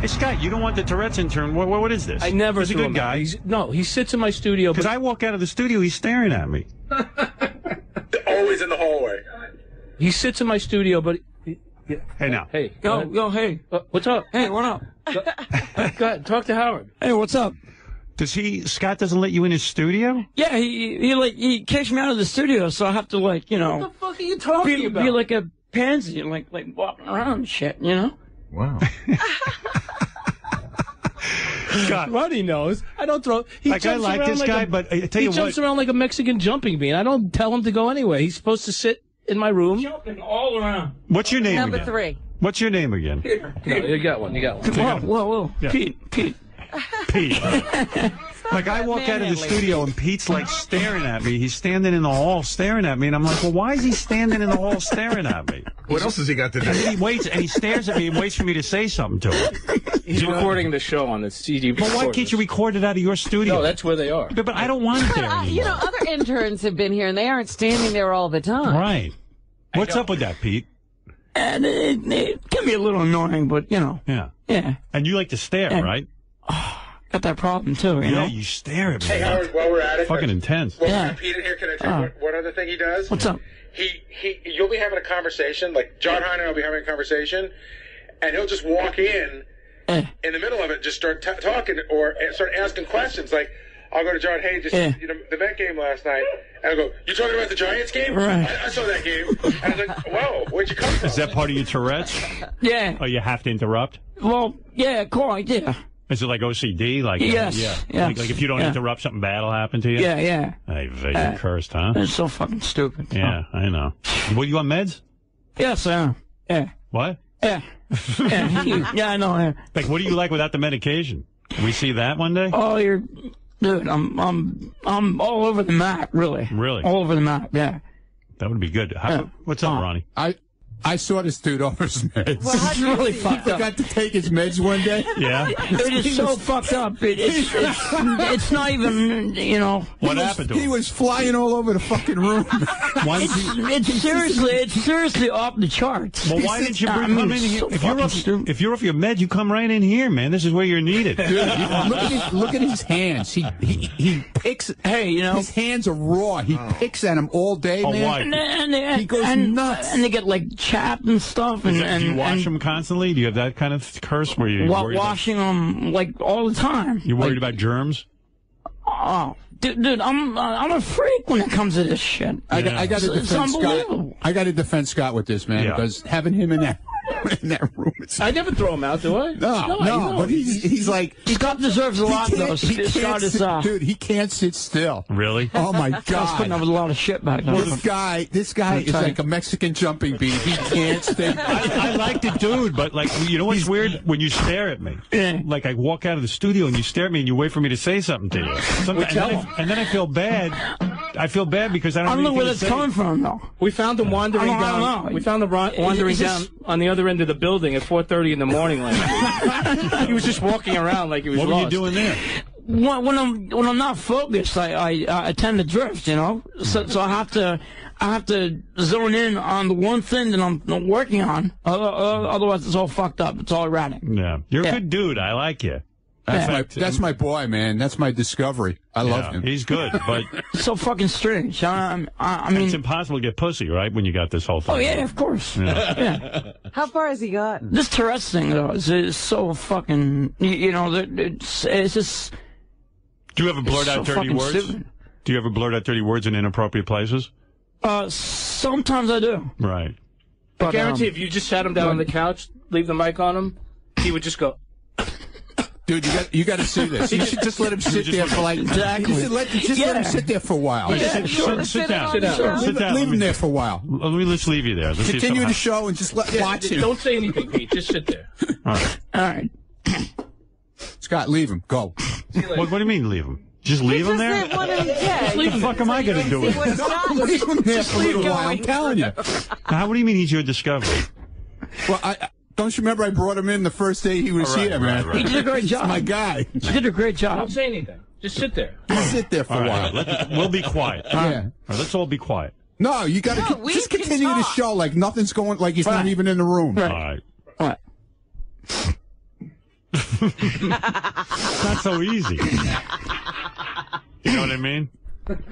Hey, Scott, you don't want the Tourette's intern. What, what, what is this? I never He's a good guy. He's, no, he sits in my studio. Because I walk out of the studio, he's staring at me. Always in the hallway. he sits in my studio, but. Hey, now. Hey, Yo, ahead. yo, hey. Uh, what's up? Hey, what up? Go ahead, talk to Howard. Hey, what's up? Does he, Scott doesn't let you in his studio? Yeah, he, he like, he kicked me out of the studio, so I have to like, you know. What the fuck are you talking be, about? be like a pansy, like, like walking around and shit, you know? Wow. Scott. Roddy knows. I don't throw. He Like, I jumps like this like guy, a- but uh, I tell he you jumps around like a Mexican jumping bean. I don't tell him to go anywhere. He's supposed to sit in my room. Jumping all around. What's your name Number again? three. What's your name again? No, you got one. You got one. Whoa, whoa, whoa. Yeah. Pete, Pete. Pete. like I walk out of the studio and Pete's like staring at me. He's standing in the hall staring at me, and I'm like, well, why is he standing in the hall staring at me? What else has he got to do? And then do? he waits and he stares at me and waits for me to say something to him. He's recording the show on the CD. But why can't you record it out of your studio? No, that's where they are. but, but I don't want it there Uh, anymore. you know, other interns have been here and they aren't standing there all the time. right. What's up with that, Pete? And it, it can be a little annoying, but, you know, Yeah. yeah. And you like to stare, Yeah. right? Got that problem, too, you Yeah, know? you stare at me. Hey, Howard, while we're at it, Fucking intense. Well, Yeah. Pete in here, can I tell you Uh. one, one other thing he does? What's up? He, he, you'll be having a conversation, like Jon Hein will be having a conversation, and he'll just walk in, Eh. in the middle of it, just start t- talking or uh, start asking questions. Like, I'll go to John, hey, just, Yeah. you know, the Met game last night, and I'll go, you talking about the Giants game? Right. I, I saw that game. And I was like, whoa, where'd you come from? Is that part of your Tourette's? Yeah. Oh, you have to interrupt? Well, yeah, quite, yeah. Is it like OCD? Like, uh, Yes, yeah. yes, Like, like if you don't yeah. interrupt, something bad will happen to you? Yeah, yeah. Hey, Vic, you're cursed, huh? It's so fucking stupid. Yeah, I know. What, you on meds? Yes, I am. Yeah. What? Yeah. Yeah, yeah I know. Yeah. Like, what do you like without the medication? Can we see that one day? Oh, you're, dude. I'm, I'm, I'm all over the map. Really. Really? All over the map. Yeah. That would be good. How, Yeah. What's up, Uh, Ronnie? I I saw this dude off his meds. Well, how'd you really see- fucked he up. forgot to take his meds one day. Yeah? It is so fucked up. It, it's, it's, it's not even, you know. What was- happened to He him? was flying all over the fucking room. Why did It's, you, it's seriously, it's seriously off the charts. well, why didn't you I bring, mean, come in here? so if, you're off, stupid. if you're off your meds, you come right in here, man. This is where you're needed. Dude, look at his look at his hands. He he, he picks. Hey, you know. His hands are raw. He oh. picks at him all day, Oh, man. why? And, and, and, He goes and, nuts. And they get like chapped and stuff. And, Do and, you wash and them constantly? Do you have that kind of curse where you're wa- worried, about, washing them like all the time. you're worried Like, about germs? Oh, dude, dude, I'm uh, I'm a freak when it comes to this shit. I got, I got to It's- it's defend Scott. I got to defend Scott with this man Yeah. because having him in that in that room. It's, I never throw him out, do I? no, no, but he's he's like Scott deserves a lot though. he can't Scott sit- uh, dude. He can't sit still. Really? Oh my Scott's putting up with a lot of shit back there. This guy, this guy is tell you. like a Mexican jumping bean. He can't stay. I, I like the dude, but like, you know what's weird? When you stare at me. Yeah. Like, I walk out of the studio and you stare at me and you wait for me to say something to you. Some- and, then I, and then I feel bad. I feel bad because I don't, I don't know where anything that's coming from though. We found him wandering I don't- I don't down. know. We found him ron- wandering Is down on the other end of the building at 4:30 in the morning. Like he was just walking around like he was What were you doing there? When, when I'm when I'm not focused, I, I I tend to drift. You know, so so I have to. I have to zone in on the one thing that I'm I'm working on. Otherwise, it's all fucked up. It's all erratic. Yeah. You're a good dude. I like you. That's my, that's my boy, man. That's my discovery. I love Yeah, him. He's good, but It's so fucking strange. I, I, I it's impossible to get pussy, right? When you got this whole thing. oh yeah, of course. Yeah. How far has he gotten? This Tourette's thing though is, is so fucking. You, you know, it's it's just Do you ever blurt it's out so dirty words? stupid. Do you ever blurt out dirty words in inappropriate places? Uh, sometimes I do. Right. I guarantee um, if you just sat him down on the couch, leave the mic on him, he would just go. Dude, you got you got to see this. You should just let him sit there for like Exactly. You should let, just let him sit there for a while. Yeah, sit, sure. sit, sit down. Sit down. Sit down. Sit down. Leave him there for a while. Let me let's leave you there. Let's see Continue the something show and just let, watch him. Don't say anything, Pete. Just sit there. All right. All right. Scott, leave him. Go. What, what do you mean leave him? Just leave him there? Just want him, yeah, What the fuck am I going to do with see it? what leave him there for a little while. I'm telling you. How, what do you mean he's your discovery? Well, I, I- don't you remember I brought him in the first day he was All right, here, right, man? right. He did a great He's job. my guy. He did a great job. Don't say anything. Just sit there. Just sit there for All a right, while. let's- we'll be quiet. All Yeah. right, let's all be quiet. No, you got to No, we just continue the show like nothing's going, like he's not even in the room. Right. All right. What? it's not so easy. You know what I mean?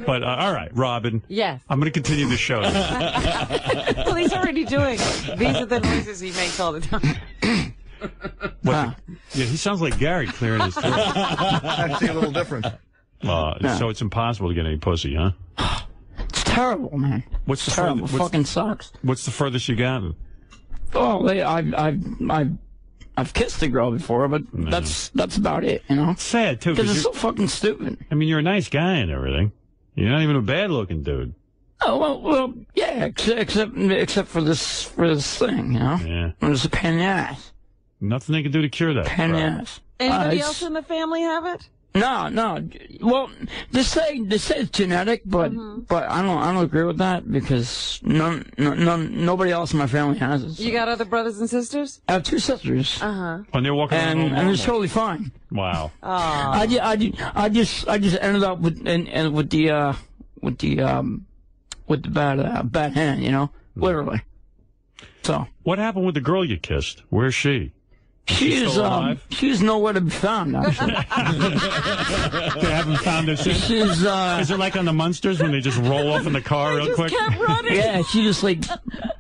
But uh, all right, Robin. Yes. I'm going to continue the show. Well, he's already doing it. These are the noises he makes all the time. What the- yeah, he sounds like Gary clearing his throat. Actually, a little different. Uh, So it's impossible to get any pussy, huh? It's terrible, man. What's the Terrible. further- what's, Fucking sucks. what's the furthest you gotten? Oh, they, I've, I've, I've, I've kissed a girl before, but that's that's about it, you know. Sad too, Because because it's so fucking stupid. I mean, you're a nice guy and everything. You're not even a bad looking dude. Oh well, well, yeah, except except except for this for this thing, you know. Yeah. It was a pain in the ass. Nothing they can do to cure that. Pain in the ass. Anybody Uh, else in the family have it? No, no. Well, they say they say it's genetic, but but I don't I don't agree with that because none, none, none nobody else in my family has it. You got other brothers and sisters? I have two sisters, Uh huh. And they're walking around and all and it's normal. totally fine. Wow. I, I, ju- I just I just ended up with and, and with the uh with the um with the bad uh, bad hand, you know, literally. So What happened with the girl you kissed? Where's she? She's um she's nowhere to be found. Actually, They haven't found her since. she's uh Is it like on the Munsters when they just roll off in the car real quick? Kept running. yeah, she just like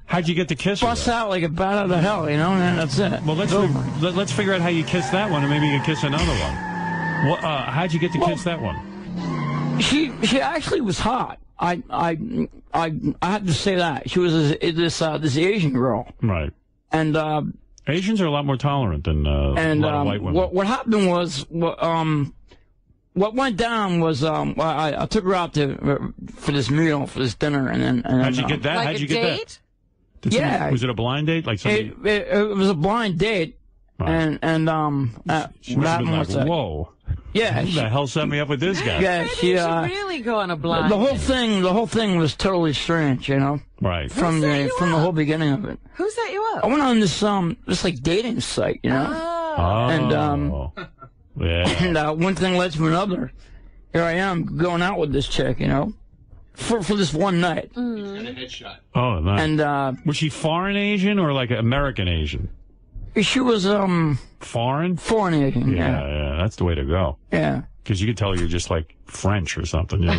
How'd you get to kiss her? busts though? out like a bat out of hell, you know, and that's it. Well, let's let, let's figure out how you kiss that one, and maybe you can kiss another one. What, uh, how'd you get to kiss that one? She she actually was hot. I I I I have to say that she was this this, uh, this Asian girl, Right. and uh, Asians are a lot more tolerant than uh, and a lot of um, white women. what what happened was what um what went down was um I, I took her out to for this meal for this dinner and then and How'd then, you get that? Like How'd a you get date? that? Did somebody- Yeah. was it a blind date? Like somebody? It, it, it was a blind date Right. and and um uh, she what happened been was like, that "Whoa, yeah who she, the hell set me up with this guy?" yeah Maybe she you should uh really go on a blind. the whole thing the whole thing was totally strange you know Right. from set the you from the whole beginning of it Who set you up? I went on this um this like dating site you know. Oh. Oh. And, um, yeah. And uh, one thing led to another. Here I am going out with this chick, you know, for for this one night. And a headshot. Oh, nice. And uh, was she foreign Asian or like American Asian? She was um Foreign? foreign Yeah, Yeah, yeah, that's the way to go. yeah. Because you could tell you're just like French or something. You know?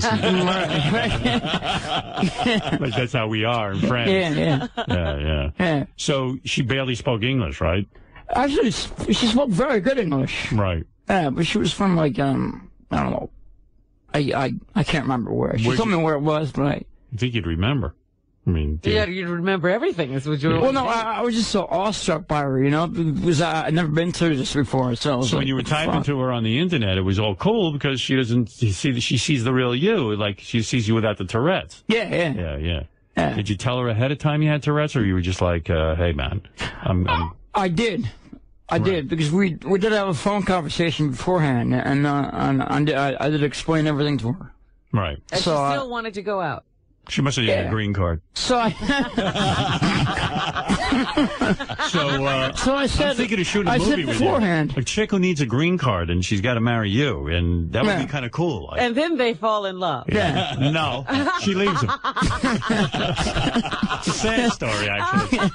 like that's how we are in France. yeah, yeah, yeah, yeah. yeah. So she barely spoke English, right? Actually, she spoke very good English. Right. Yeah, but she was from like um I don't know. I I I can't remember where. She Where'd told you- me where it was, but I, I think you'd remember. I mean, do Yeah, you remember everything. Is what you well, no, I, I was just so awestruck by her, you know, because I I'd never been through this before. So, I was so when you were what typing fuck? to her on the internet, it was all cool because she doesn't she see she sees the real you, like she sees you without the Tourette's. yeah, yeah, Yeah, yeah. Yeah. Did you tell her ahead of time you had Tourette's, or you were just like, uh, "Hey, man, I'm, I'm I did. I did because we we did have a phone conversation beforehand, and uh, and, and I, I did explain everything to her. right." And So, she still wanted to go out. She must have had Yeah. a green card. So I So, uh, so I said I'm thinking of shooting a I movie said with beforehand. you. A chick who needs a green card and she's got to marry you, and that would Yeah. be kind of cool. Like, And then they fall in love. Yeah. no, she leaves him. it's a sad story, actually.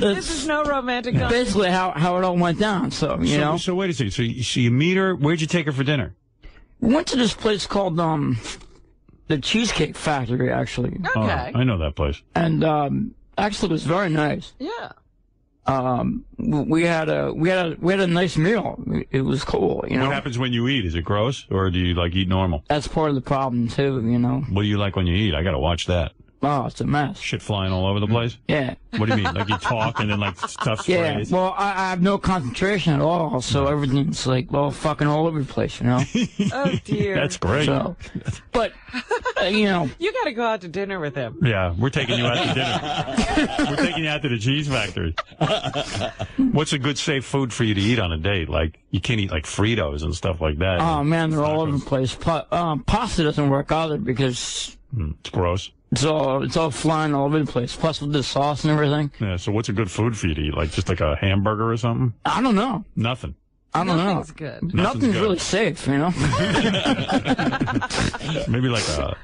This is no romantic comedy. Basically, how how it all went down. So you so, know, so wait a second. So you, so you meet her. Where'd you take her for dinner? we went to this place called um the Cheesecake Factory actually, Okay. Oh, I know that place. and um actually it was very nice. yeah. Um, we had a we had a we had a nice meal. It was cool, you know. What happens when you eat? Is it gross, or do you like eat normal? That's part of the problem too, you know. What do you like when you eat? I got to watch that. Oh, it's a mess. Shit flying all over the place. Yeah. What do you mean? Like you talk and then like stuff sprays? Yeah, well, I, I have no concentration at all, so everything's like, well, fucking all over the place, you know. Oh dear. That's great. So, but uh, you know, You got to go out to dinner with him. Yeah, we're taking you out to dinner. we're taking you out to the cheese factory. What's a good safe food for you to eat on a date? Like you can't eat like Fritos and stuff like that. oh man, they're all over the place. Pa- um, pasta doesn't work either because it's gross. It's all it's all flying all over the place. Plus with the sauce and everything. Yeah. So what's a good food for you to eat? Like just like a hamburger or something? I don't know. Nothing. I don't Nothing's know. good. Nothing's good. really safe, you know. Maybe like a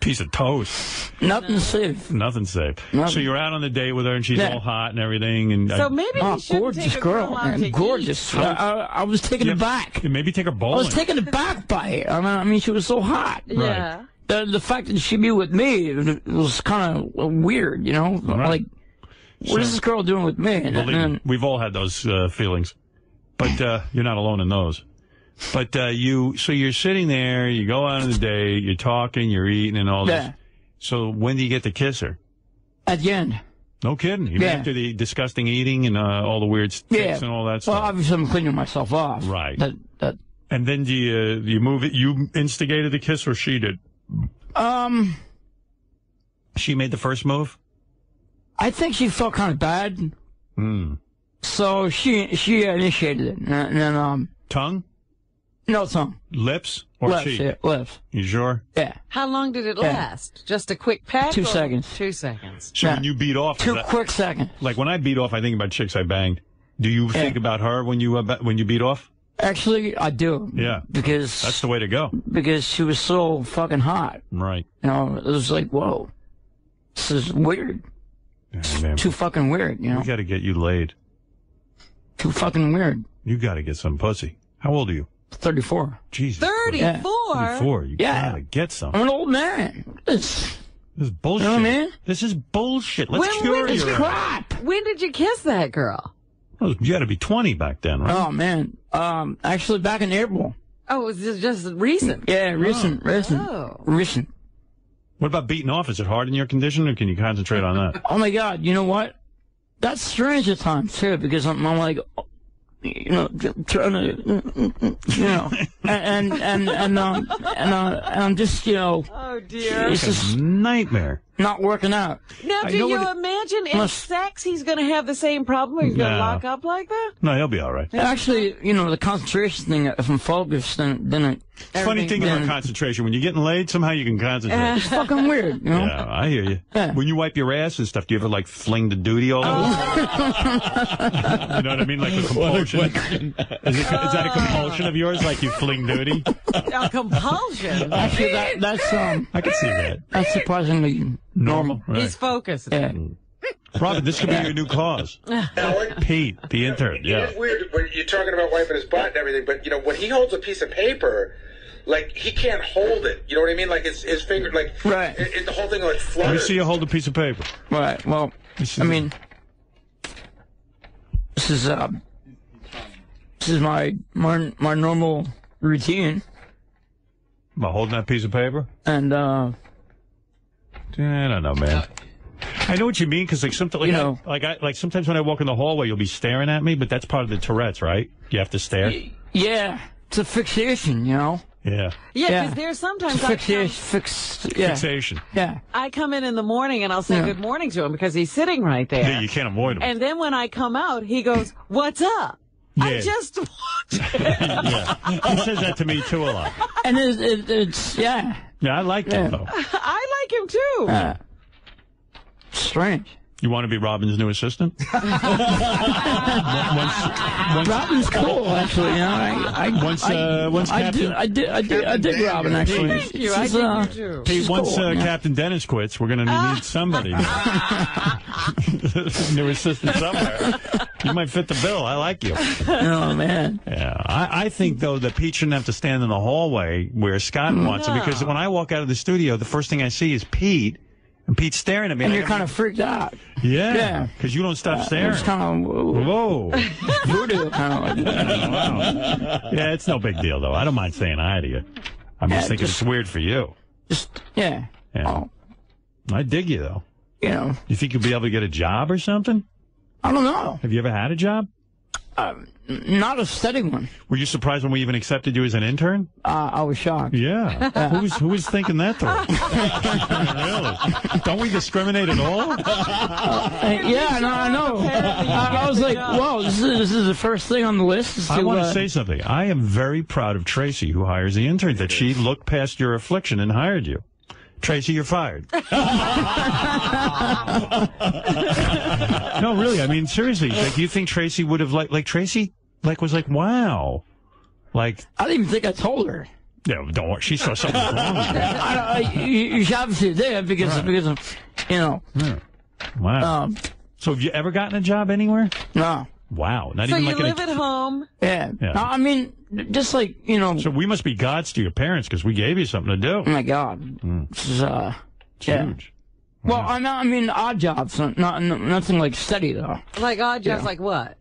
piece of toast. Nothing safe. Nothing safe. Nothing. So you're out on the date with her, and she's Yeah. all hot and everything, and So uh, maybe Oh, you shouldn't gorgeous take a girl, out man. Gorgeous. I, I, I was taken yeah, aback. Maybe take her I was taken aback by it. I mean, she was so hot. eat. Yeah. The, the fact that she'd be with me was kind of weird, you know? Right. Like, what is this girl doing with me? And, and- we've all had those uh, feelings, but uh, you're not alone in those. But uh, you, so you're sitting there, you go out on the day, you're talking, you're eating, and all yeah. So when do you get to kiss her? at the end. No kidding. Even Yeah. after the disgusting eating and uh, all the weird sticks Yeah. and all that stuff. Well, obviously, I'm cleaning myself off. Right. That, that, and then do you, you move it? You instigated the kiss, or she did? Um, She made the first move. I think she felt kind of bad. Hmm. So she, she initiated it. And, and then, um, Tongue, no tongue. lips, or Lips, cheek? yeah, lips. You sure? Yeah. How long did it last? Just a quick peck? Two or- seconds. Two seconds. So Yeah. when you beat off, Two that- quick seconds. like when I beat off, I think about chicks I banged. Do you think about her when you uh, when you beat off? Actually, I do. Yeah. Because, That's the way to go. because she was so fucking hot. Right. You know, it was like, whoa, this is weird. Yeah. Too fucking weird, you know? We got to get you laid. Too fucking weird. You got to get some pussy. How old are you? 34. Jesus. 34? 34. You Yeah. gotta get some. I'm an old man. It's, This is bullshit. You know what I mean? This is bullshit. Let's When- cure when you. did you- crap. When did you kiss that girl? Oh, you had to be 20 back then, right? Oh, man. Um, actually, back in April. Oh, it was just, just recent. Yeah, recent, recent, Oh. recent. What about beating off? Is it hard in your condition, or can you concentrate on that? Oh my God! You know what? That's strange at times too, because I'm, I'm like, you know, trying to, you know, and and and and, um, and, uh, and I'm just, you know, Oh, dear. it's just Nightmare. Not working out. Now, do you it- imagine in Must- sex he's going to have the same problem? Where he's going to No. lock up like that? No, he'll be all right. Actually, you know, the concentration thing. If I'm focused, then then it, Funny thing about concentration, when you're getting laid, somehow you can concentrate. it's fucking weird, you know. Yeah, I hear you. Yeah. When you wipe your ass and stuff, do you ever like fling the duty all over? you know what I mean? Like a compulsion. Is, it, is that a compulsion of yours? Like you fling duty? A compulsion. Actually, that that's um I can see that. that's surprisingly Normal. Right. He's focused. yeah. Robin, this could be your new cause. Howard, Pete, the intern. it Yeah. is weird when you're talking about wiping his butt and everything, but you know when he holds a piece of paper, like he can't hold it. You know what I mean? Like his his finger, like Right. It, it- the whole thing like flutters. Let me see you hold a piece of paper. Right. Well, I is- mean, this is uh, this is my my my normal routine, About holding that piece of paper? and uh, I don't know, man. I know what you mean because like something like You know. like I like sometimes when I walk in the hallway, you'll be staring at me, but that's part of the Tourette's, right? You have to stare. yeah, it's a fixation, you know. Yeah, Yeah, Yeah, Yeah. because there's sometimes It's a I come, fixation, fixed. Yeah, fixation. yeah. I come in in the morning and I'll say Yeah. good morning to him because he's sitting right there. Yeah, you can't avoid them. And then when I come out, he goes, "What's up?" I Yeah. just yeah, he says that to me too a lot. And it's it, it's yeah, Yeah, I like that Yeah. though. I like him too. uh, strange. You want to be Robin's new assistant? once, once, Robin's cool, actually. You know, I, I Once, I, uh, once I Captain- did, I did, I did, I did Robin actually. Thank you. I She's, think uh, too. Pete, she's once cool, uh, yeah. Captain Dennis quits, we're going to need somebody. new assistant somewhere. You might fit the bill. I like you. Oh man. Yeah, I, I think though that Pete shouldn't have to stand in the hallway where Scott wants him. because when I walk out of the studio, the first thing I see is Pete, and Pete's staring at me. And you're kind of freaked out. yeah, yeah. because you don't stop uh, staring. It's kind of uh, Whoa, voodoo, kind of like wow. Yeah, it's no big deal though. I don't mind saying hi to you. I'm just Yeah, thinking just- it's weird for you. Just yeah. Yeah. Oh, I dig you though. you know, You think you'll be able to get a job or something? I don't know. Have you ever had a job? Not a steady one. Were you surprised when we even accepted you as an intern? Uh, I was shocked. Yeah. Who's who was thinking that though? really? Don't we discriminate at all? Uh, yeah, no, I know. I, was like, whoa, this is, this is the first thing on the list. is I want to uh, say something. I am very proud of Tracy, who hires the intern, that she looked past your affliction and hired you. Tracy, you're fired. no, really. I mean, seriously. Like, do you think Tracy would have like like Tracy like was like, wow, like I didn't even think I told her. Yeah, don't worry. She saw something wrong with you. I, I, you, you obviously did because because of, you know. Wow. Um, so have you ever gotten a job anywhere? no. Wow. Not So even you like live an at home. Yeah. Yeah. I mean, just like you know. So we must be gods to your parents because we gave you something to do. oh my God. This is, uh, yeah. Huge. Well, I mean, I mean, odd jobs, not, not nothing like steady though. Like odd jobs, like what?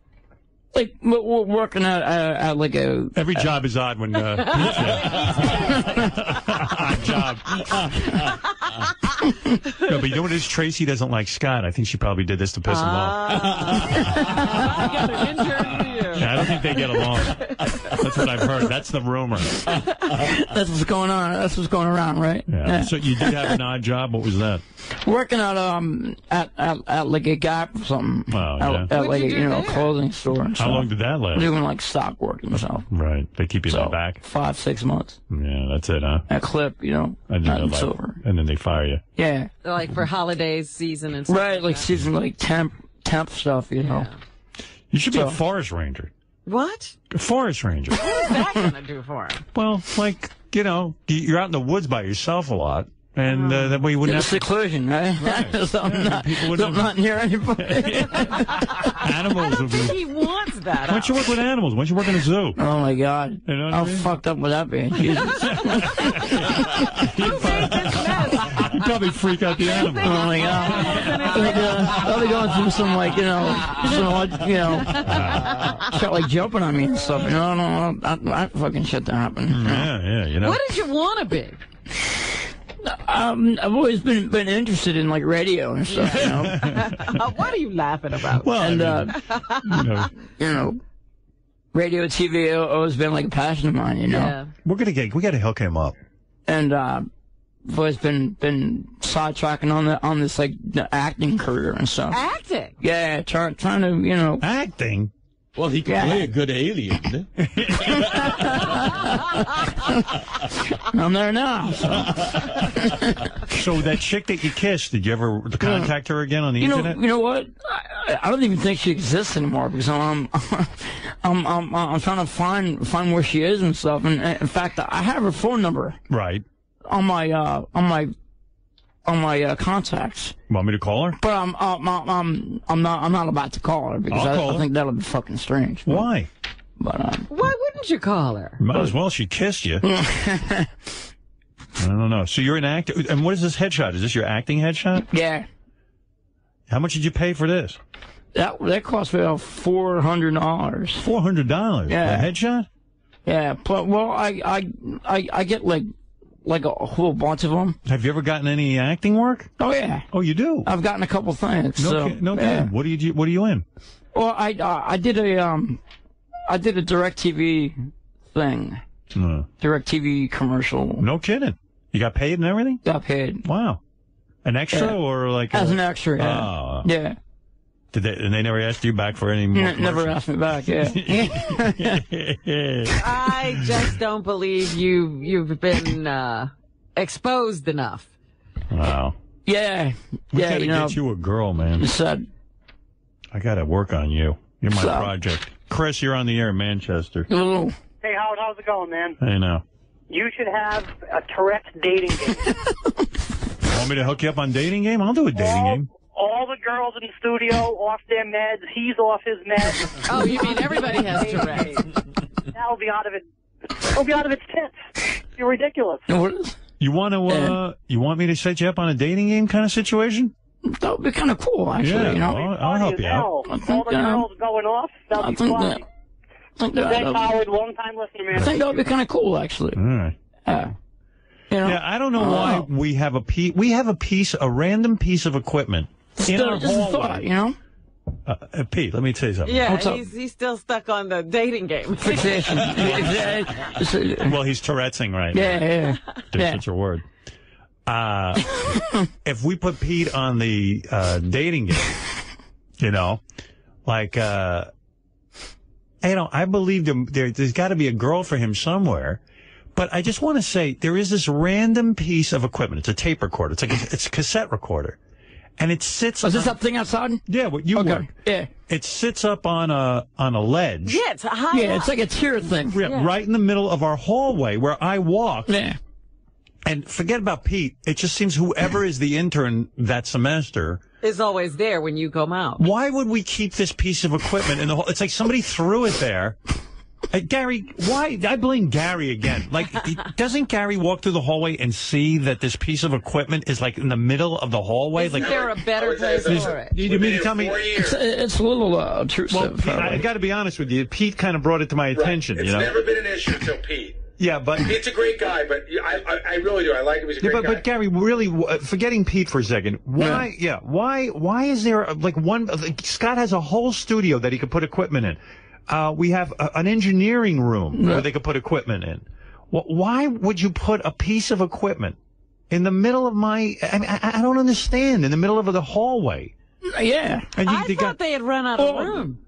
Like we're we're working at, at, at like a Every job is odd when uh, odd job. no, but you know what it is? Tracy doesn't like Scott. I think she probably did this to piss him off. I got an intern for you. I don't think they get along. That's what I've heard. That's the rumor. that's what's going on. That's what's going around, right? Yeah. So you did have an odd job. What was that? working at um at, at, at like a Gap or something. Oh, at, yeah. at What'd like you you know there? clothing store. And How long did that last? Doing like stock work and stuff. Right. They keep you in So the back. five six months. Yeah, that's it, huh? At clip, you know, And then, in like- silver. and then they fire you. Yeah, Like for holidays, season, and stuff. right. Like that. season like temp temp stuff, you know. You should be a forest ranger. What? A forest ranger. What's that gonna do for him? well, like you know, you- you're out in the woods by yourself a lot, and uh, that way you wouldn't It's have to seclusion, right? so I'm not, people wouldn't I'm not near anybody. animals. Would be, He wants that. why don't you work with animals? Why don't you work in a zoo? oh my god, You know what I how mean? fucked up would that be? Jesus. You'd probably freak out the animal. Oh my god! Like, uh, I'll be going through some like you know, some like, you know, start like jumping on me and stuff. You know, I don't know, that, that fucking shit that happened. Yeah, yeah, you know. What did you want to be? Um, I've always been been interested in like radio and stuff. You know, Uh, what are you laughing about? well, and I uh, mean, you know, you know, radio, TV always been like a passion of mine. You know, yeah. We're gonna get. We got to hook him up. and uh, I've always been been sidetracking on the on this like the acting career and stuff. Acting. Yeah, trying trying to you know. acting. Well, he can Yeah. play a good alien. I'm there now. So that chick that you kissed, did you ever contact her again on the You know, internet? you know what? I, I don't even think she exists anymore because I'm, I'm, I'm, I'm trying to find find where she is and stuff. And in fact, I have her phone number right. On my uh, on my on my uh, contacts, Want me to call her? but I'm I'm I'm I'm not I'm not about to call her because I'll I, call I her. think that'll be fucking strange. But, Why? but um, Why wouldn't you call her? Might as well. She kissed you. I don't know. So you're an actor. And what is this headshot? Is this your acting headshot? yeah, How much did you pay for this? that that cost me about four hundred dollars. Four hundred dollars. Yeah. A headshot? Yeah, but well, I I I, I get like like a whole bunch of them. Have you ever gotten any acting work? Oh yeah. Oh, you do. I've gotten a couple things. no, so, ki- no yeah. kidding. What do you? What are you in? Well, I uh, I did a um, I did a DirecTV thing, Uh, DirecTV commercial. no kidding. You got paid and everything? Got paid Wow. An extra Yeah. or like as a- an extra. Yeah, Oh. yeah. Did they? And they never asked you back for any more? N- never asked me back. Yeah. I just don't believe you. You've been uh, exposed enough. wow. yeah, We yeah. gotta You know, get you a girl, man. said I gotta work on you. You're my So- project. Chris, you're on the air in Manchester. a little. Hey Howard, how's it going, man? I know. You should have a Tourette's dating game. Want me to hook you up on dating game? I'll do a dating all, game. All the girls in the studio off their meds. He's off his meds. Oh, you mean everybody has Tourette's? That'll be out of it. It'll be out of its tits. You're ridiculous. You want to? Uh, you want me to set you up on a dating game kind of situation? that would be kind of cool, actually. Yeah, you know, well, I'll help as you out. I think, All the uh, girls going off. That'll I be think fun. that. I think that. Thanks, Howard. Long time listener, man. think that would be kind of cool, actually. All right. Yeah. You know, Yeah, I don't know why Oh. we have a piece. We have a piece, a random piece of equipment in still, our just a thought, you know. Uh, uh, Pete, let me tell you something. Yeah, What's up? he's, he's still stuck on the dating game. Fixation. Well, he's Tourette'sing right now. yeah, yeah. There's yeah. such a word. Uh, if we put Pete on the uh, dating game, you know, like, uh, you know, I believe there, there, there's got to be a girl for him somewhere. But I just want to say there is this random piece of equipment. It's a tape recorder. It's like a, it's a cassette recorder. And it sits. Oh, is this on- that thing outside? Yeah, what you Okay. work. Yeah. It sits up on a on a ledge. Yeah, it's a high. Yeah, up. it's like a tier thing. Yeah, right in the middle of our hallway where I walk. Yeah. And forget about Pete. It just seems whoever is the intern that semester. is always there when you come out. Why would we keep this piece of equipment in the hall? It's like somebody threw it there. Uh, Gary, why? I blame Gary again. Like, doesn't Gary walk through the hallway and see that this piece of equipment is like in the middle of the hallway? Isn't like, there a better place for it? you mean to tell me? It's, it's a little uh, intrusive. Well, Pete, I uh, got to be honest with you. Pete kind of brought it to my attention. It's You know? never been an issue until Pete. yeah, but Pete's a great guy, but I, I, I really do. I like him. He's a Yeah, but, guy. but Gary, really, uh, forgetting Pete for a second, why? Yeah. why? Why is there uh, like one? Like, Scott has a whole studio that he could put equipment in. Uh, we have a, an engineering room where they could put equipment in. Well, why would you put a piece of equipment in the middle of my? I, mean, I, I don't understand. In the middle of the hallway. yeah. And I you, thought they had run out of room.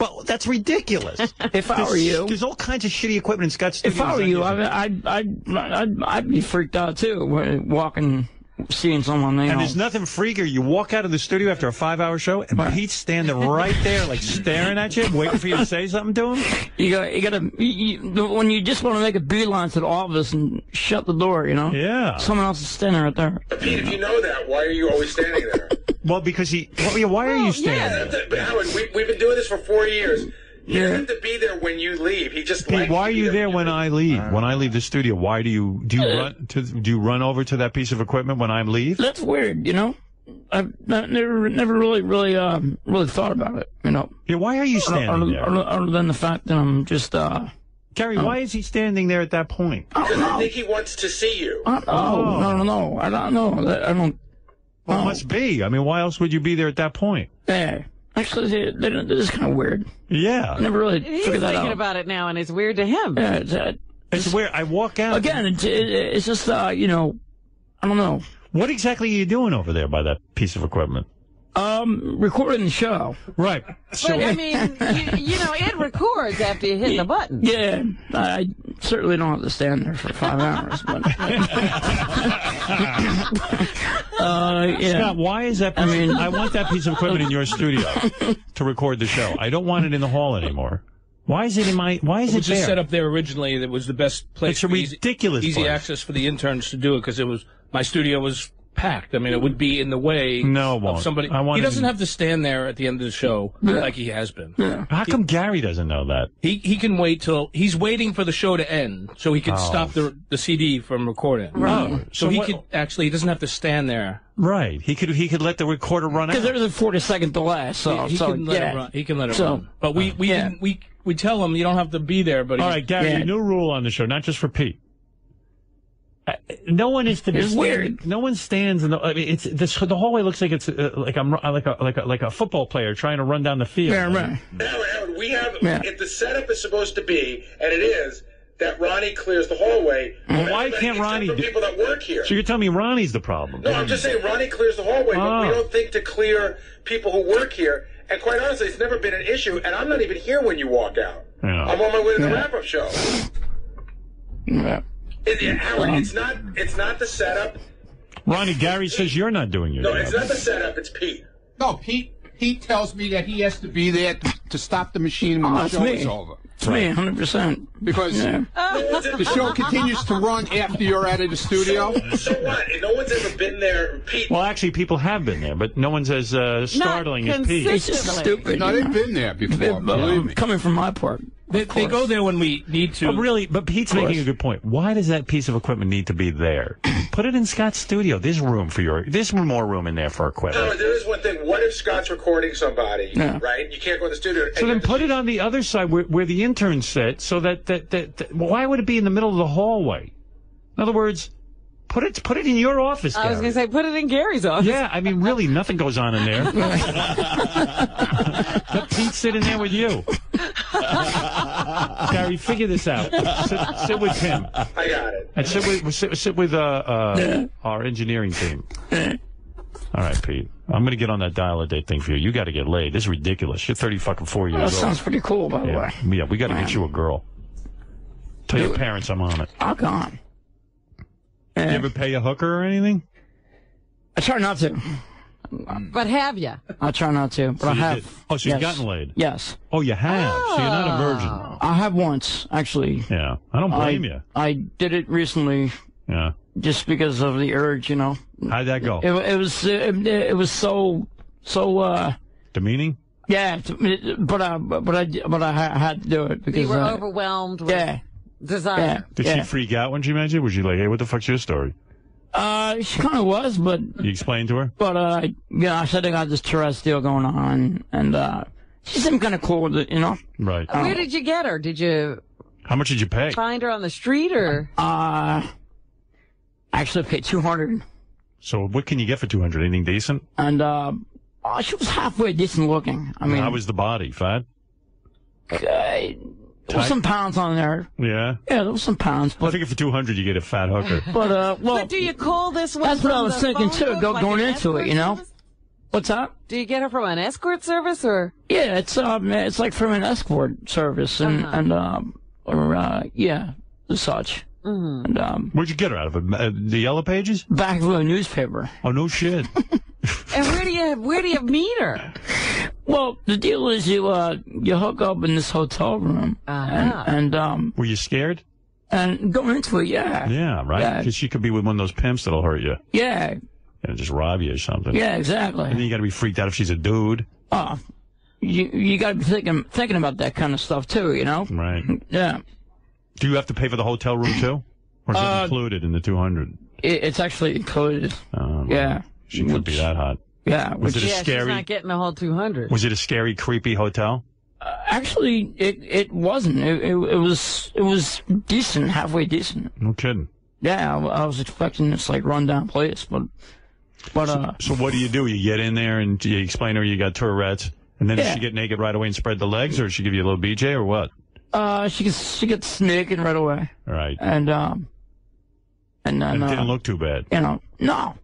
well, that's ridiculous. If I were There's- you, there's all kinds of shitty equipment in Scott's studio. if I were you, I, I'd, I'd, I'd, I'd be freaked out too, when walking, seeing someone. You And know, there's nothing freakier. You walk out of the studio after a five-hour show, and Pete's standing right there, like staring at you, waiting for you to say something to him. You got, you got to, you, you, when you just want to make a beeline to the office and shut the door, you know. Yeah. Someone else is standing right there. Pete, if you know that, why are you always standing there? Well, because he. Well, why are you standing there? But Howard, we, we've been doing this for four years. You Yeah. don't to be there when you leave. He just Pete, likes why are you there you when leave. I leave? When I leave the studio, why do you do you run to do you run over to that piece of equipment when I leave? That's weird, you know. I've not, never, never really, really, um, really thought about it, you know. Yeah, why are you Other, standing there, other, other than the fact that I'm just, uh, Gary? Why is he standing there at that point? Because I think he wants to see you. I, oh, no, no, no, I don't know. I don't. Well, Oh. it must be. I mean, why else would you be there at that point? Yeah, actually, they, they, don't- this is kind of weird. Yeah, I never really He's figured that thinking out. about it now, and it's weird to him. yeah, it's, uh, it's where I walk out again, it's, it, it's just, uh, you know, I don't know. What exactly are you doing over there by that piece of equipment? Um, recording the show. Right. But I mean, you, you know, it records after you hit the button. Yeah, I, I certainly don't have to stand there for five hours, but. uh, yeah. Scott, why is that? Piece, I mean- I want that piece of equipment in your studio to record the show. I don't want it in the hall anymore. Why is it in my? Why is It it, was just set up there originally. That was the best place. It's a for easy- ridiculous Easy, access for the interns to do it because it was my studio was packed. I mean, it would be in the way. No, it of won't. somebody. I want he doesn't in- have to stand there at the end of the show like he has been. How come Gary doesn't know that? He he can wait till he's waiting for the show to end so he can oh. stop the the CD from recording. Oh, So, so he what- could actually he doesn't have to stand there. Right. He could. He could let the recorder run out. Because there's a 40 second delay, so, he, he so can let yeah. it run. He can let it So- run. But we we Yeah. didn't- we we tell him you don't have to be there. But all right, Gary. Yeah. A new rule on the show, not just for Pete. Uh, no one is to be It's stand- weird. No one stands in the. I mean, it's this, the hallway looks like it's uh, like I'm like a like a like a football player trying to run down the field. Yeah, right. Howard, Howard, we have, Yeah. if the setup is supposed to be, and it is, that Ronnie clears the hallway. Well, why can't Ronnie for do- people that work here. So you're telling me Ronnie's the problem? No, I'm just saying Ronnie clears the hallway, but we Oh. don't think to clear people who work here. And quite honestly, it's never been an issue. And I'm not even here when you walk out. Yeah. I'm on my way to the wrap-up show. Yeah. It, it- Howard, it's not. It's not the setup. Ronnie, Gary says you're not doing your No, job. it's not the setup. It's Pete. No, Pete. Pete tells me that he has to be there to, to stop the machine when Oh, the show me. is over. It's me, 100%. Because Yeah. No one's ever, the show continues to run after you're out of the studio. so what? No one's ever been there. Pete. Well, actually, people have been there, but no one's as uh, startling as Pete. It's just stupid. No, they've know? been there before. But, Believe me. coming from my part. They, they go there when we need to. But really, but Pete's making a good point. Why does that piece of equipment need to be there? Put it in Scott's studio. There's room for your. There's more room in there for No, equipment. there is one thing. What if Scott's recording somebody, Yeah. right? You can't go in the studio. So then put it on the other side where, where the interns sit, so that, that, that, that why would it be in the middle of the hallway? In other words, put it put it in your office. I was going to say, put it in Gary's office. Yeah, I mean, really, nothing goes on in there. Let Pete sit in there with you. Gary, figure this out. Sit, sit with him. I got it. And sit with sit, sit with uh, uh, our engineering team. All right, Pete. I'm going to get on that dial a date thing for you. You got to get laid. This is ridiculous. You're 30 fucking four That years sounds pretty cool, by the Yeah, way. yeah. We got to get you a girl. Tell your parents I'm on it. I'll go on. You ever pay a hooker or anything? I try not to. But have you? I try not to, but So I you have. did- Oh, so you've Yes. gotten laid? Yes. Oh, you have. So you're not a virgin. I have once, actually. Yeah. I don't I, blame you. I did it recently Yeah. just because of the urge, you know. How'd that go? It, it was it, it was so so uh Demeaning? yeah, t- but I but I but I ha- had to do it because You were uh, overwhelmed with yeah desire. yeah Did yeah. she freak out when she met you? Was she like, hey, what the fuck's your story? Uh, she kind of was, but You explained to her? but uh, yeah, I said I got this Tourette's deal going on, and uh, she seemed kind of cool with it, you know. Right. Where did you get her? Did you How much did you pay? find her on the street or? Uh, I actually paid two hundred, So what can you get for 200? Anything decent? and uh, oh, she was halfway decent looking. I mean, How was the body? Fat? uh, there was some pounds on there. Yeah. Yeah, there was some pounds, I but figure for 200 you get a fat hooker. but uh, well, But do you call this one? That's what I was thinking, too, go- like going into it, you know? service? what's that? Do you get her from an escort service or? Yeah, it's um, it's like from an escort service and Uh-huh. and um, or uh, yeah, the such. Mm-hmm. And um, Where'd you get her out of? Uh, the Yellow Pages? back of a newspaper. Oh, no shit. And where do you where do you meet her? Well, the deal is you uh you hook up in this hotel room Uh-huh. and, and um Were you scared? and going into it, yeah, Yeah, right? Yeah. Because she could be with one of those pimps that'll hurt you yeah, and just rob you or something. yeah, exactly. And then you got to be freaked out if she's a dude. Oh, you you got to be thinking thinking about that kind of stuff too, you know? Right. Yeah, Do you have to pay for the hotel room too? Or is it Uh, included in the 200? it, it's actually included. Um, Yeah, She could be that hot. yeah. Was Which, it a Yeah, she's scary? not getting the whole two hundred. Was it a scary, creepy hotel? actually, it it wasn't. It, it it was it was decent, halfway decent. No kidding. Yeah, I, I was expecting this like rundown place, but but uh, So what do you do? You get in there and you explain to her you got Tourette's, and then does she get naked right away and spread the legs, or does she give you a little BJ, or what? uh, she gets she gets naked right away, All right. and um, and then And it uh, didn't look too bad. you know, no,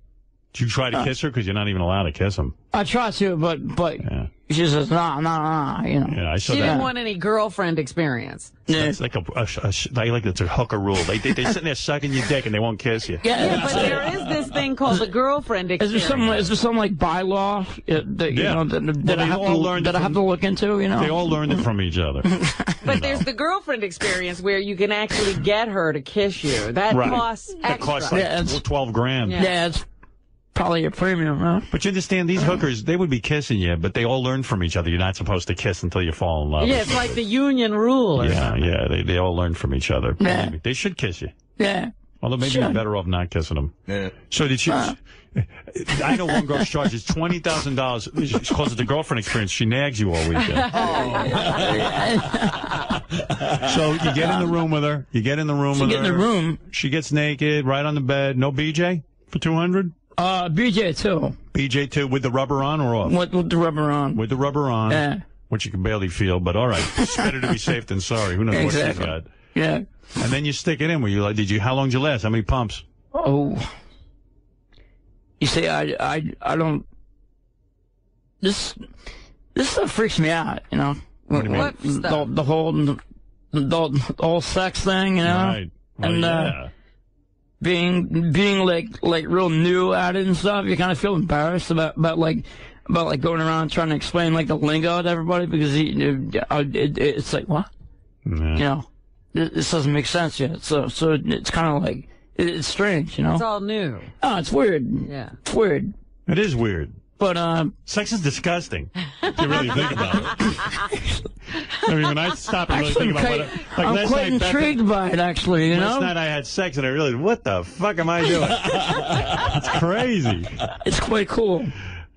Did you try to kiss her? Because you're not even allowed to kiss him. I try to, but but Yeah. she says nah, nah, nah, you know. Yeah, I saw She that. didn't want any girlfriend experience. Yeah, It's like a, a, a, they like it's a hooker rule. They they they sitting there sucking your dick and they won't kiss you. yeah. Yeah, but there is this thing called the girlfriend experience. Is there experience. some is there some like bylaw uh, that you Yeah. know that, that Well, I have to learned that it I have to look into? You know, They all learned it from each other. But there's the girlfriend experience where you can actually get her to kiss you. That Right. costs extra. That costs like Yeah, twelve grand. Yeah. yeah, it's probably a premium, huh? But you understand, these hookers, they would be kissing you, but they all learn from each other. You're not supposed to kiss until you fall in love. yeah, it's like the union rule. Or Yeah, yeah, they, they all learn from each other. Yeah. They should kiss you. Yeah. Although maybe Sure. you're better off not kissing them. Yeah. So did she? Uh. I know one girl charges twenty thousand dollars. She calls it the girlfriend experience. She nags you all weekend. Oh. so you get in the room with her. You get in the room She with get in the room. She gets naked, right on the bed. No BJ for two hundred. Uh, BJ too, BJ too with the rubber on or off? with, with the rubber on. With the rubber on. Yeah. Which you can barely feel, but all right. It's better to be safe than sorry. Who knows Exactly. what she's got? Yeah. And then you stick it in. Were you like? Did you? How long did you last? How many pumps? Oh. You see, I, I, I don't. This, this stuff freaks me out. You know. What do you mean? What The, stuff? the whole, the, the whole sex thing. You know. Right. Well, And, uh, yeah. Being being like like real new at it and stuff, you kind of feel embarrassed about about like about like going around trying to explain like the lingo to everybody because he, uh, it, it, it's like what Yeah. you know this this doesn't make sense yet. So so it's kind of like it, it's strange, you know. It's all new. oh, it's weird. Yeah. It's weird. It is weird. But um, Sex is disgusting. If you really think about it. I mean, when I stop and really actually, think about it, like I'm last quite night, intrigued by it. Actually, you last know, night I had sex and I realized, what the fuck am I doing? it's crazy. it's quite cool.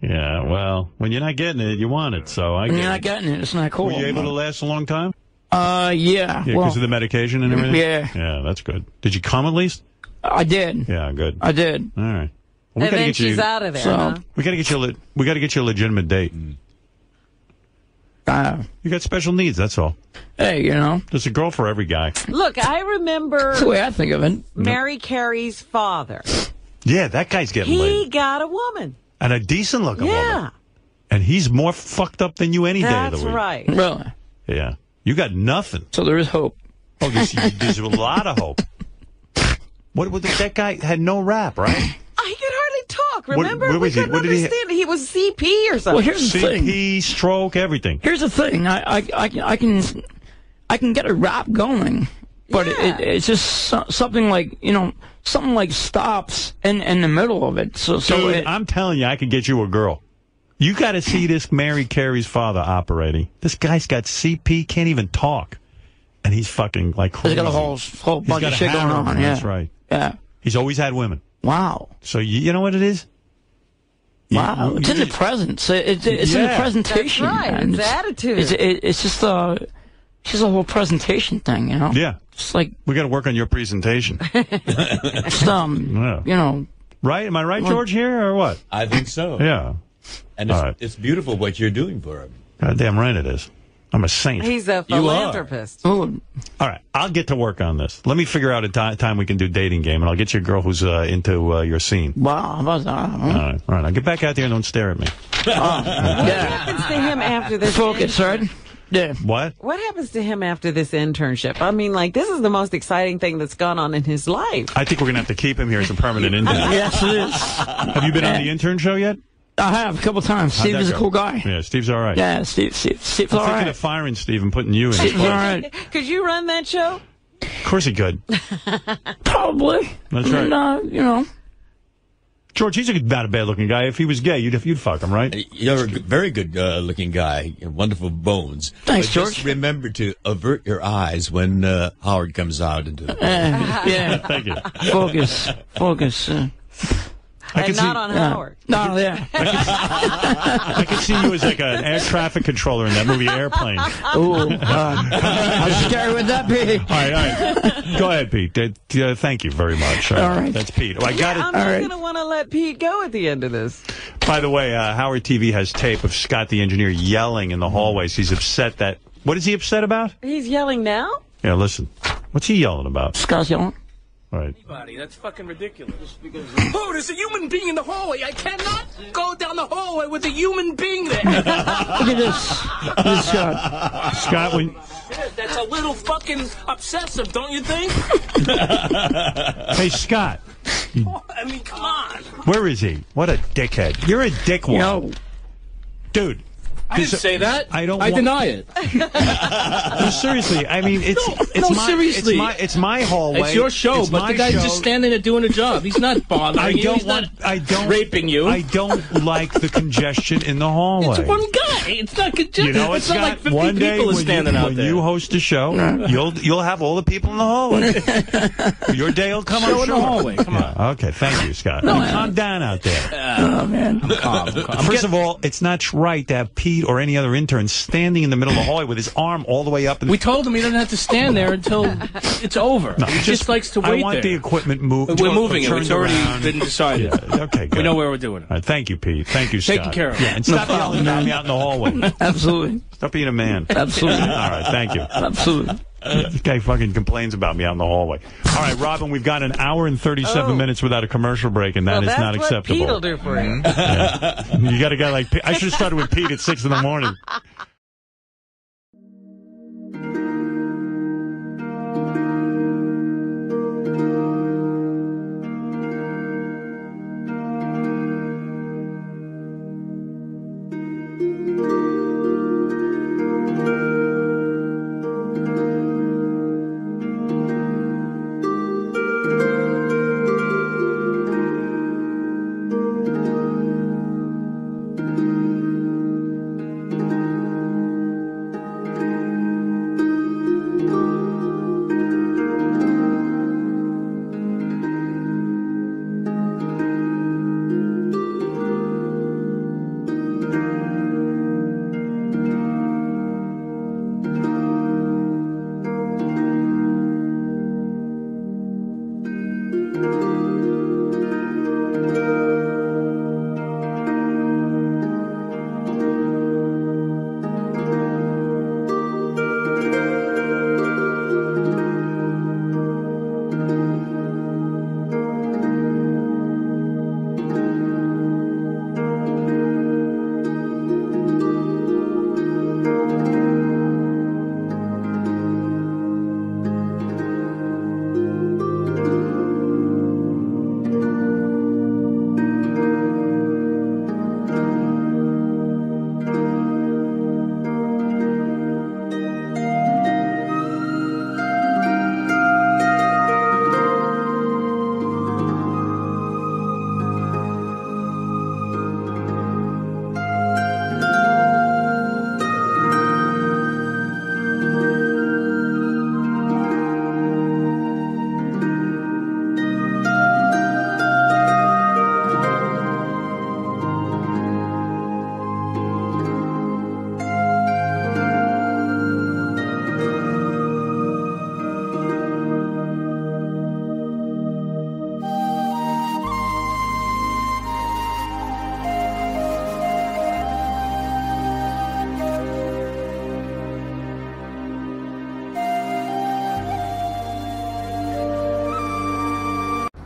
Yeah, well, when you're not getting it, you want it. So I You're not it. getting it. It's not cool. Were you able to last a long time? Uh, yeah. Yeah, because well, of the medication and everything. yeah. Yeah, that's good. Did you come at least? I did. Yeah, good. I did. All right. Well, we And then get you. she's out of there. So- huh? We gotta get you. a Le- we gotta get you a legitimate date. Uh, You got special needs. That's all. hey, you know, There's a girl for every guy. Look, I remember that's the way I think of it. Mary Carey's father. Yeah, that guy's getting He laid, got a woman. and a decent looking woman. Yeah, woman. And he's more fucked up than you any day of the week. That's right. Really. Yeah, you got nothing. So there is hope. Oh, there's, there's a lot of hope. What? what that guy had no rap, right? I could hardly talk. talk. What- Remember? where we was couldn't What did he- understand. He, was CP or something. Well, here's the thing. CP, stroke, everything. Here's the thing. I, I, I, can- I can, I can get a rap going, but Yeah. it, it's just so, something like you know, something like stops in in the middle of it. So, so Dude, it, I'm telling you, I could get you a girl. You got to see this Mary Carey's father operating. This guy's got CP, can't even talk, and he's fucking like he's got a whole whole bunch of shit going hammer on. over him, Yeah, That's right. Yeah. He's always had women. Wow. So you, you know what it is? You- Wow. you- It's in the you- present. So it's it's in the presentation. That's right. man. It's attitude. It's it, it's just uh, it's just a whole presentation thing. You know. Yeah, It's like we got to work on your presentation, just um, Yeah. you know. right? Am I right, George? Here or what? I think so. Yeah. And it's, All right. it's beautiful what you're doing for him. Goddamn right it is. I'm a saint. He's a You are. philanthropist. Oh, All right, I'll get to work on this. Let me figure out a time we can do dating game, and I'll get you a girl who's uh, into uh, your scene. wow. How about that? huh? All right, all right. Now get back out there and don't stare at me. What Yeah. happens to him after this? Focus, right? Yeah. What? What happens to him after this internship? I mean, like, this is the most exciting thing that's gone on in his life. I think we're gonna have to keep him here as a permanent intern. Yes, it is. Have you been on the intern show yet? I have a couple times. How'd Steve that is a go? cool guy. Yeah, Steve's all right. Yeah, Steve. Steve Steve's I'm all thinking of firing Steve and putting you in. his Steve's all place. right. Could you run that show? Of course he could. Probably. That's right. And, uh, you know. George, he's a, not a bad looking guy. If he was gay, you'd you'd fuck him, right? You're a very good uh, looking guy, wonderful bones. Thanks, but Just George. remember to avert your eyes when uh, Howard comes out into the. Uh, yeah. Thank you. Focus. Focus. Uh, I and can see. not on yeah. Howard. No, yeah. I can see you as like an air traffic controller in that movie Airplane. All Oh, God. How scary would that be? right, all right. Go ahead, Pete. Uh, uh, thank you very much. All right. That's Pete. Oh, I got I'm it. not All right. going to want to let Pete go at the end of this. By the way, uh, Howard TV has tape of Scott the engineer yelling in the hallways. He's upset that. What is he upset about? He's yelling now? Yeah, listen. What's he yelling about? Scott's yelling. All right. Anybody. That's fucking ridiculous. Oh, there's a human being in the hallway. I cannot go down the hallway with a human being there. Look at this. Look at Scott. Scott, when Shit, That's a little fucking obsessive, don't you think? hey Scott, I mean, come on. where is he? What a dickhead! You're a dickwad, No. dude. I didn't say that. I don't I want- deny it. No, seriously, I mean, it's it's no, my seriously. it's my it's my hallway. It's your show, It's but my the guy's show. just standing there doing a job. He's not bothering I don't He's want. not I don't raping you. I don't like the congestion in the hallway. It's one guy. It's not congestion. You know what, it's not Scott? like 50 One day people are when, standing you, out when there. you host a show, you'll you'll have all the people in the hallway. Your day will come. Show in the hallway. Come on. Yeah, Okay, thank you, Scott. Calm down out there. Oh, man. First of all, it's not right to have Pete or any other intern standing in the middle of the hallway with his arm all the way up. And We told him he doesn't have to stand there until it's over. he just, likes to wait I want there. the equipment moved. We're moving it. It's already around. been decided. Yeah, okay, good. We know where we're doing it. All right, thank you, Pete. Thank you, Scott. Taken care of. Yeah, and stop No yelling at man. me out in the hallway. Absolutely. Stop being a man. Absolutely. All right, thank you. Absolutely. This guy fucking complains about me out in the hallway. All right, Robin, we've got an hour and 37 Oh. minutes without a commercial break, and that well, is not acceptable. Pete will do for you. You got a guy like Pete. I should have started with Pete at 6 in the morning.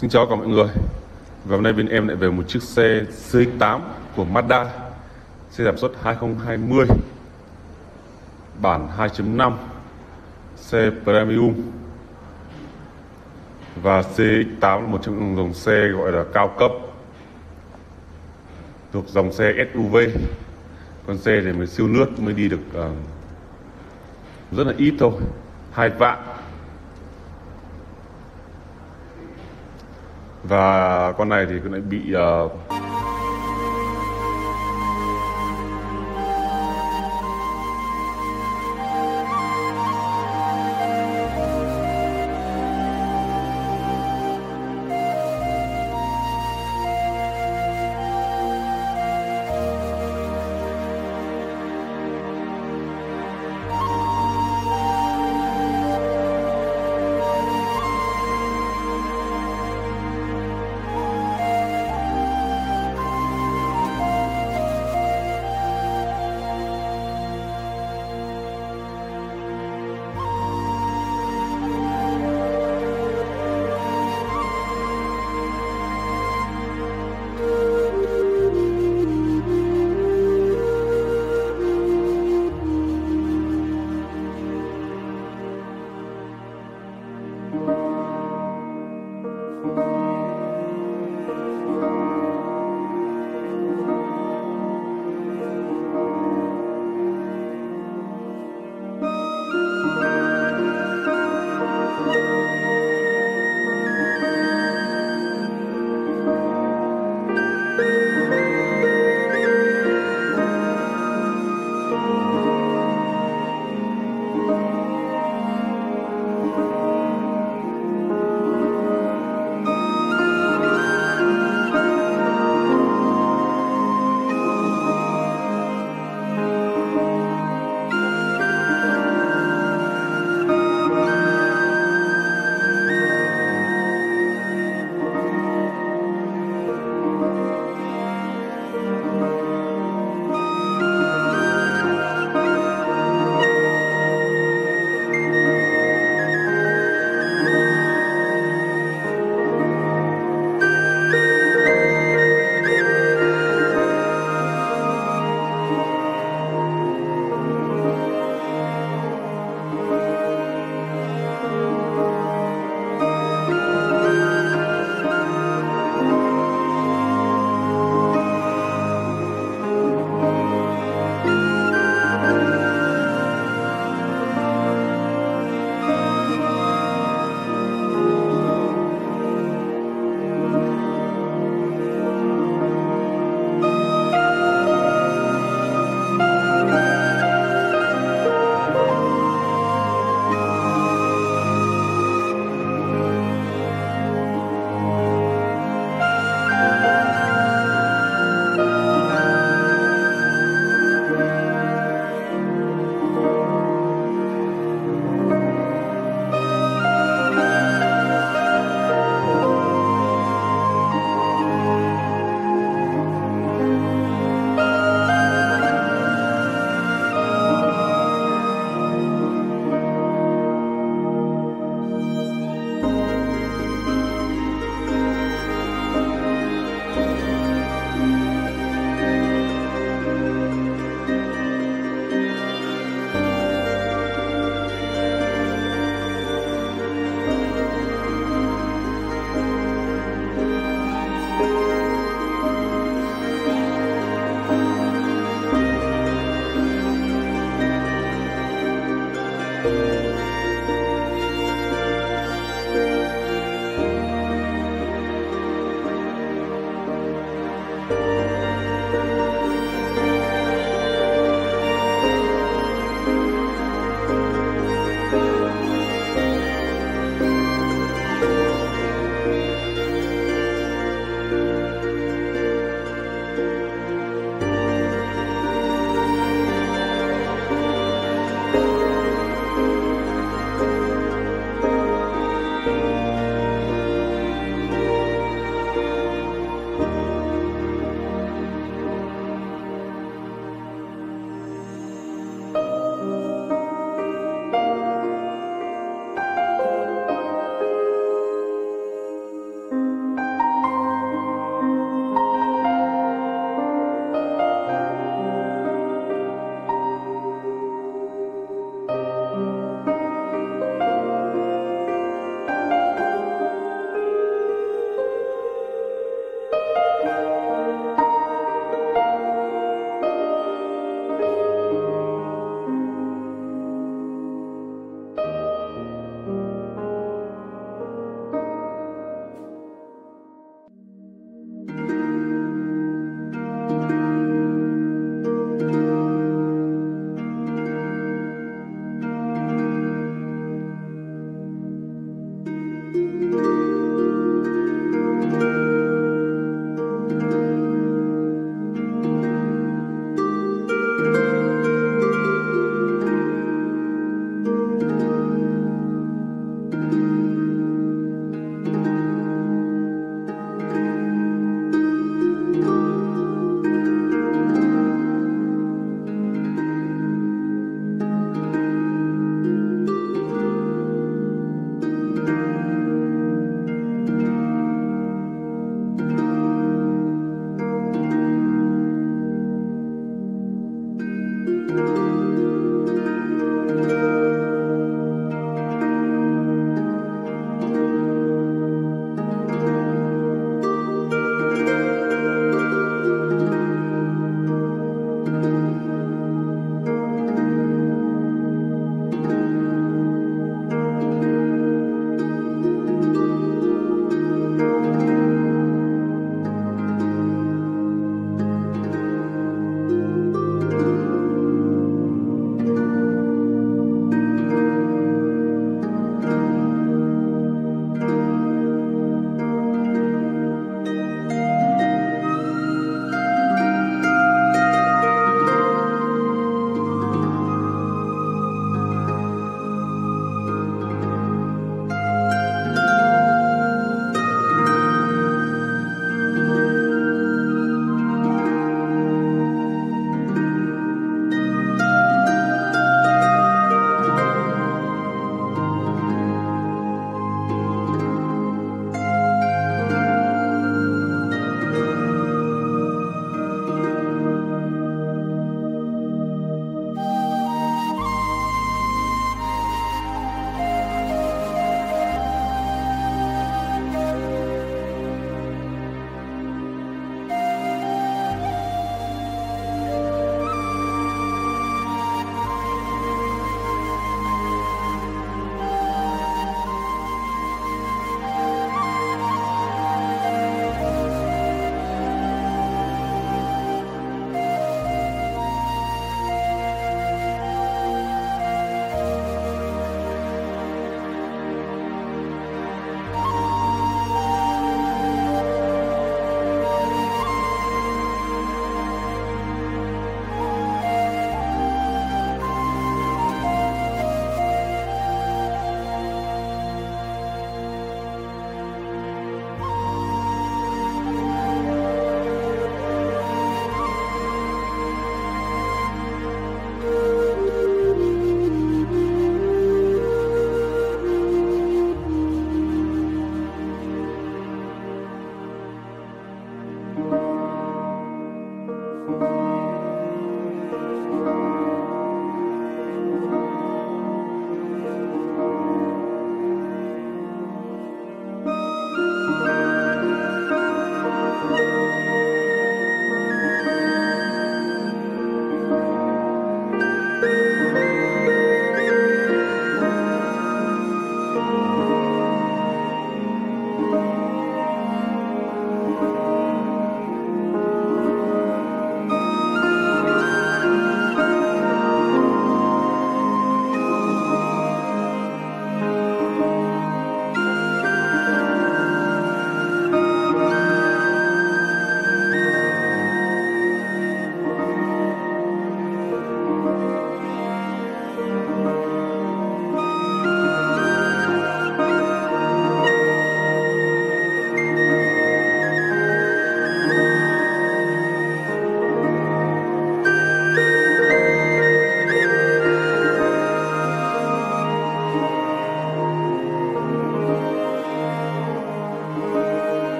Xin chào cả mọi người. Và hôm nay bên em lại về một chiếc xe CX-8 của Mazda Xe sản xuất 2020 Bản 2.5 Xe Premium. Và CX-8 là một trong những dòng xe gọi là cao cấp Thuộc dòng xe SUV Con xe này mới siêu lướt mới đi được uh, rất là ít thôi hai vạn. Và con này thì cũng lại bị uh,